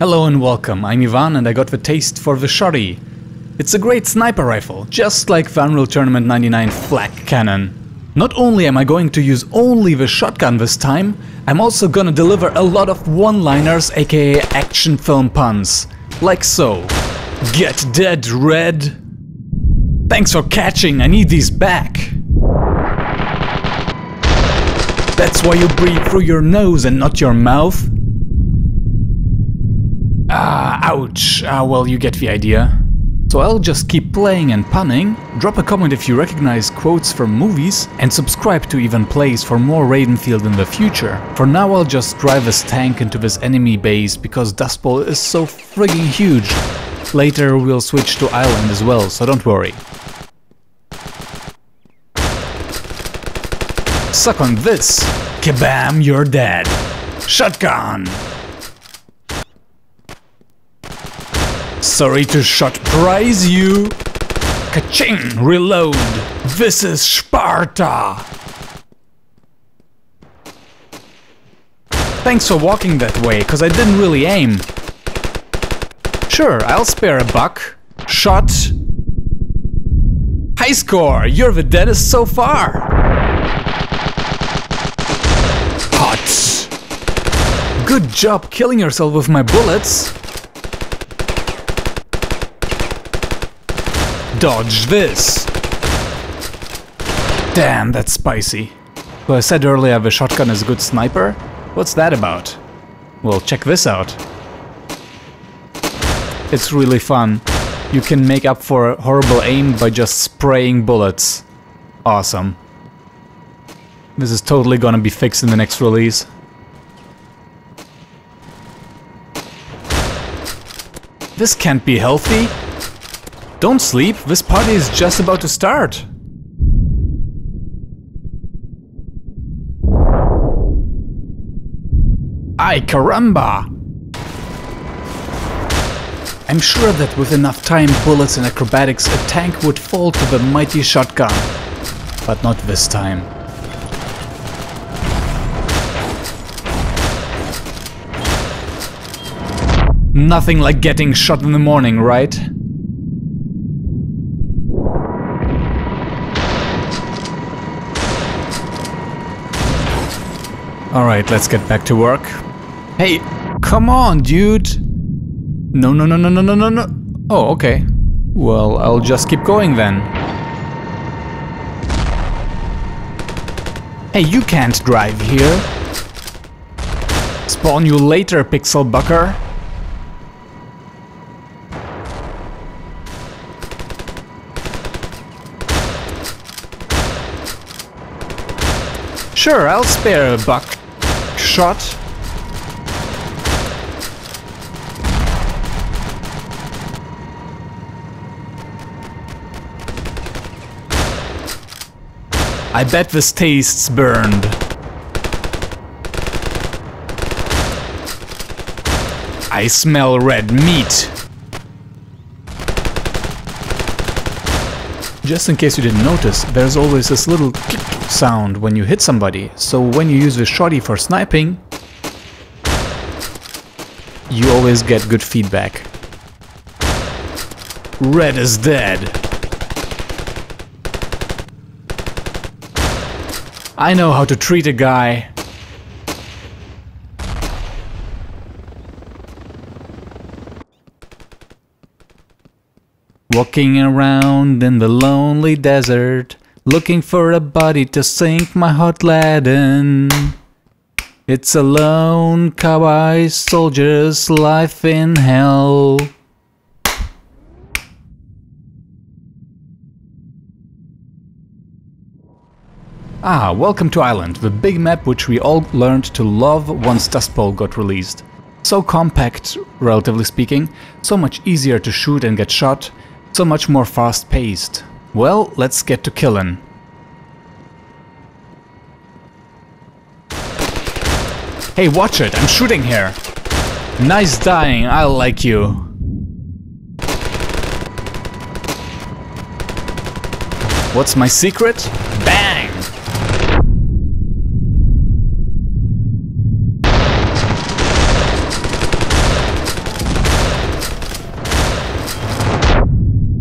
Hello and welcome, I'm Iwan and I got the taste for the Shotty. It's a great sniper rifle, just like Unreal Tournament 99 flak cannon. Not only am I going to use only the shotgun this time, I'm also gonna deliver a lot of one-liners aka action film puns. Like so. Get dead, Red! Thanks for catching, I need these back! That's why you breathe through your nose and not your mouth? Ah, ouch. Ah, well, you get the idea. So I'll just keep playing and punning, drop a comment if you recognize quotes from movies, and subscribe to iwanPlays for more Ravenfield in the future. For now I'll just drive this tank into this enemy base because Dust Bowl is so frigging huge. Later we'll switch to Island as well, so don't worry. Suck on this! Kabam, you're dead! Shotgun! Sorry to shot prize you. Kaching, reload. This is Sparta. Thanks for walking that way, cause I didn't really aim. Sure, I'll spare a buck. Shot. High score, you're the deadest so far. Hot. Good job killing yourself with my bullets. Dodge this! Damn, that's spicy. So I said earlier the shotgun is a good sniper? What's that about? Well, check this out. It's really fun. You can make up for a horrible aim by just spraying bullets. Awesome. This is totally gonna be fixed in the next release. This can't be healthy. Don't sleep, this party is just about to start. Ay caramba! I'm sure that with enough time, bullets and acrobatics, a tank would fall to the mighty shotgun. But not this time. Nothing like getting shot in the morning, right? Alright, let's get back to work. Hey, come on, dude! No, no, no, no, no, no, no, no. Oh, okay. Well, I'll just keep going then. Hey, you can't drive here. Spawn you later, pixel bucker. Sure, I'll spare a buck shot. I bet this tastes burned. I smell red meat. Just in case you didn't notice, there's always this little sound when you hit somebody, so when you use the shotty for sniping, you always get good feedback. Red is dead. I know how to treat a guy. Walking around in the lonely desert Looking for a body to sink my hot lead in. It's a lone cowboy soldier's life in hell. Ah, welcome to Island, the big map which we all learned to love once Dust Bowl got released. So compact, relatively speaking, so much easier to shoot and get shot, so much more fast-paced. Well, let's get to killing. Hey, watch it, I'm shooting here. Nice dying, I like you. What's my secret? Bang!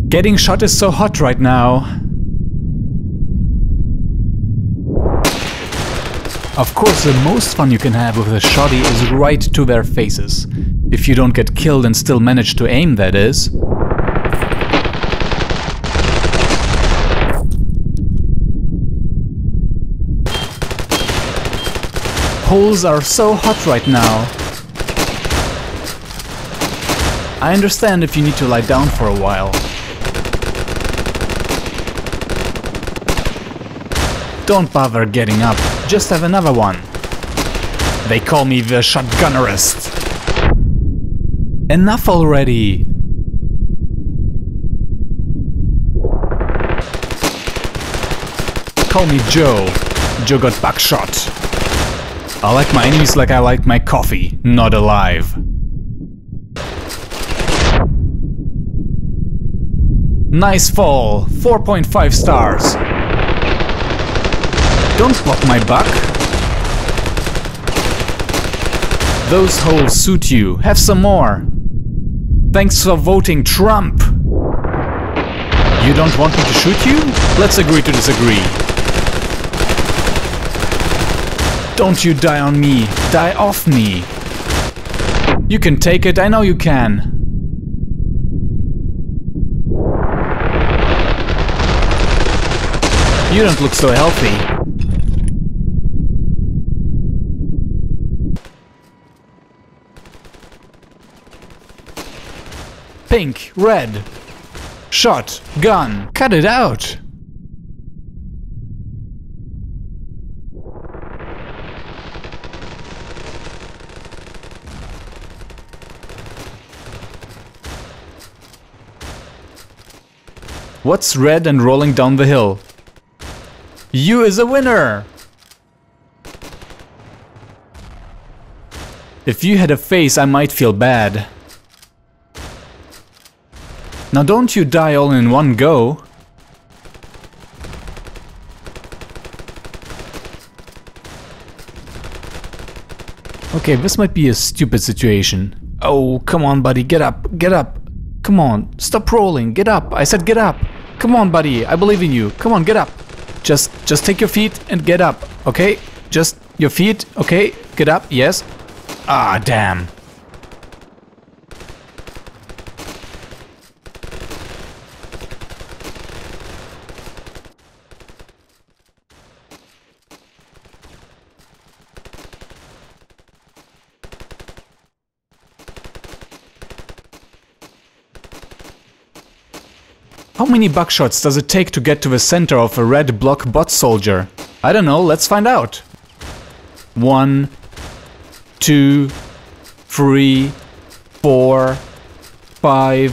Getting shot is so hot right now. Of course, the most fun you can have with a shotty is right to their faces. If you don't get killed and still manage to aim, that is. Holes are so hot right now. I understand if you need to lie down for a while. Don't bother getting up, just have another one. They call me the shotgunnerist. Enough already! Call me Joe. Joe got buckshot. I like my enemies like I like my coffee, not alive. Nice fall, 4.5 stars. Don't block my buck. Those holes suit you, have some more. Thanks for voting Trump. You don't want me to shoot you? Let's agree to disagree. Don't you die on me, die off me. You can take it, I know you can. You don't look so healthy. Pink, red. Shot, gun, cut it out. What's red and rolling down the hill? You is a winner! If you had a face, I might feel bad. Now don't you die all in one go. Okay, this might be a stupid situation. Oh, come on, buddy, get up, get up. Come on, stop rolling, get up. I said get up. Come on, buddy, I believe in you. Come on, get up. Just, just take your feet and get up, okay? Just your feet, okay? Get up, yes. Ah, damn. How many buckshots does it take to get to the center of a red block bot soldier? I don't know, let's find out. One, two, three, four, five.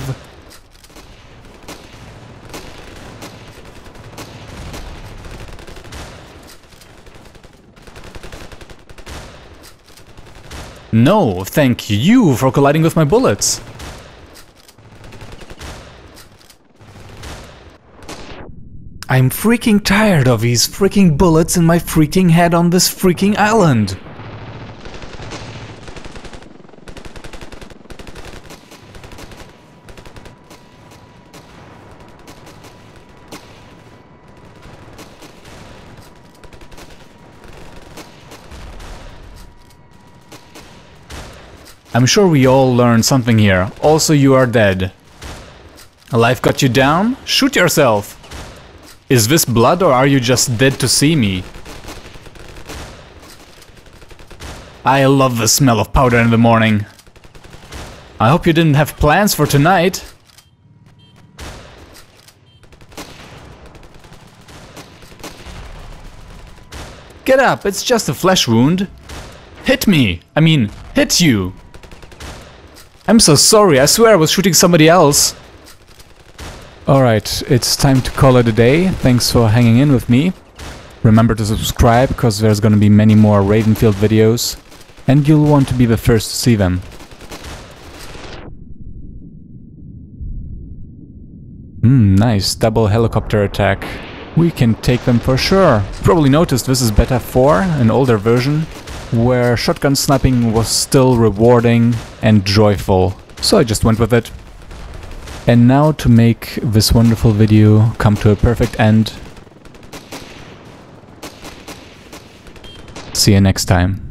No, thank you for colliding with my bullets. I'm freaking tired of these freaking bullets in my freaking head on this freaking island. I'm sure we all learned something here. Also, you are dead. Life got you down? Shoot yourself! Is this blood or are you just dead to see me? I love the smell of powder in the morning. I hope you didn't have plans for tonight. Get up, it's just a flesh wound. Hit me! I mean, hit you! I'm so sorry, I swear I was shooting somebody else. Alright, it's time to call it a day. Thanks for hanging in with me. Remember to subscribe, because there's gonna be many more Ravenfield videos. And you'll want to be the first to see them. Hmm, nice, double helicopter attack. We can take them for sure. Probably noticed this is beta 4, an older version, where shotgun sniping was still rewarding and joyful. So I just went with it. And now to make this wonderful video come to a perfect end. See you next time.